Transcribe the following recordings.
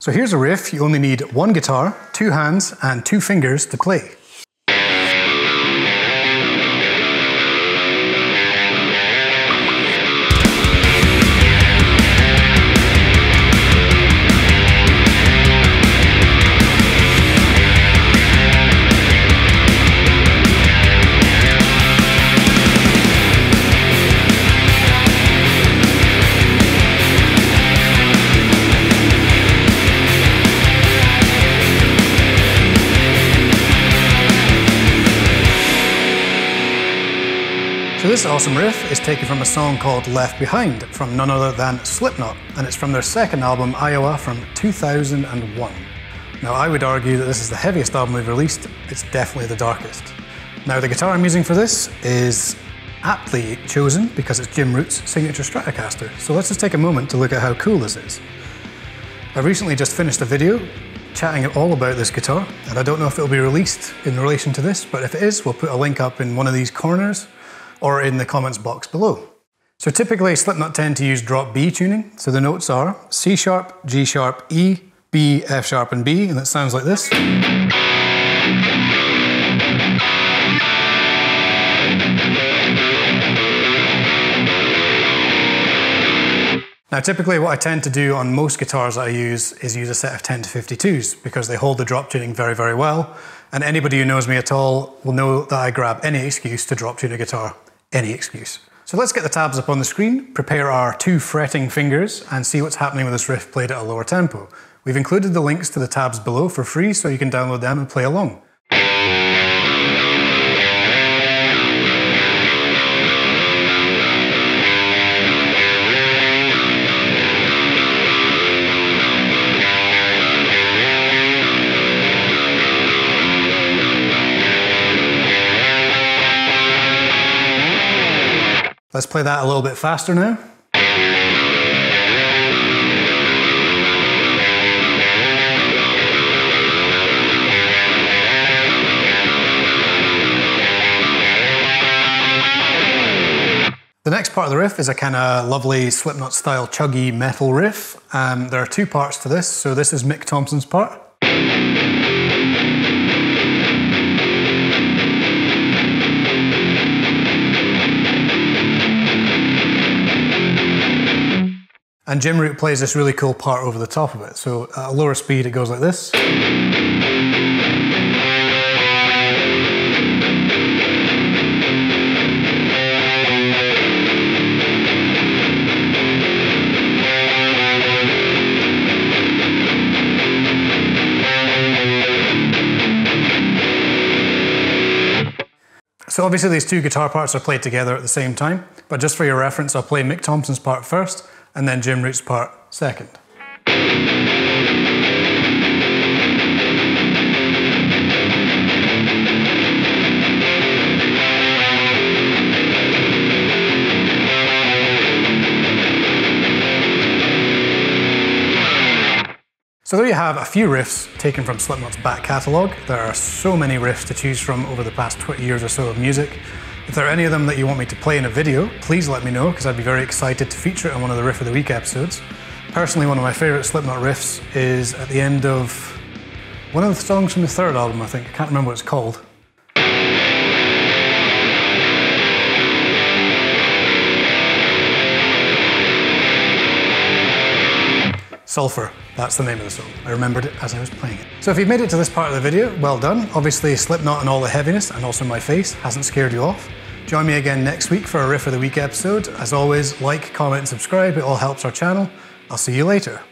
So here's a riff you only need one guitar, two hands, and two fingers to play. So this awesome riff is taken from a song called Left Behind from none other than Slipknot, and it's from their second album, Iowa, from 2001. Now I would argue that this is the heaviest album they've released, it's definitely the darkest. Now the guitar I'm using for this is aptly chosen because it's Jim Root's signature Stratocaster, so let's just take a moment to look at how cool this is. I recently just finished a video chatting all about this guitar, and I don't know if it'll be released in relation to this, but if it is, we'll put a link up in one of these corners or in the comments box below. So typically Slipknot tend to use drop B tuning, so the notes are C sharp, G sharp, E, B, F sharp and B, and it sounds like this. Now typically what I tend to do on most guitars that I use is use a set of 10 to 52s because they hold the drop tuning very, very well. And anybody who knows me at all will know that I grab any excuse to drop tune a guitar any excuse. So let's get the tabs up on the screen, prepare our two fretting fingers, and see what's happening with this riff played at a lower tempo. We've included the links to the tabs below for free so you can download them and play along. Let's play that a little bit faster now. The next part of the riff is a kind of lovely Slipknot style chuggy metal riff. Um, there are two parts to this, so this is Mick Thompson's part. And Jim Root plays this really cool part over the top of it. So at a lower speed, it goes like this. So obviously these two guitar parts are played together at the same time, but just for your reference, I'll play Mick Thompson's part first, and then Jim Root's part second. So there you have a few riffs taken from Slipknot's back catalogue. There are so many riffs to choose from over the past 20 years or so of music. If there are any of them that you want me to play in a video, please let me know because I'd be very excited to feature it on one of the Riff of the Week episodes. Personally, one of my favourite Slipknot riffs is at the end of one of the songs from the third album, I think. I can't remember what it's called. Sulphur, that's the name of the song. I remembered it as I was playing it. So if you've made it to this part of the video, well done. Obviously Slipknot and all the heaviness and also my face hasn't scared you off. Join me again next week for a Riff of the Week episode. As always, like, comment, and subscribe. It all helps our channel. I'll see you later.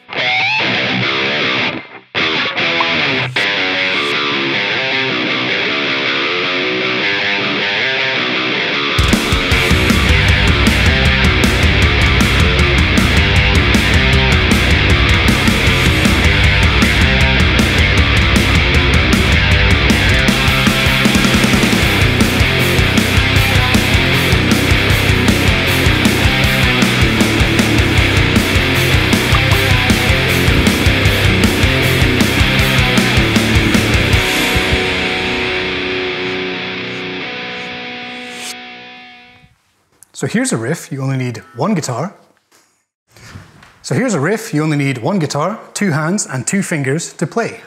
So here's a riff. You only need one guitar. So here's a riff you only need one guitar, two hands, and two fingers to play.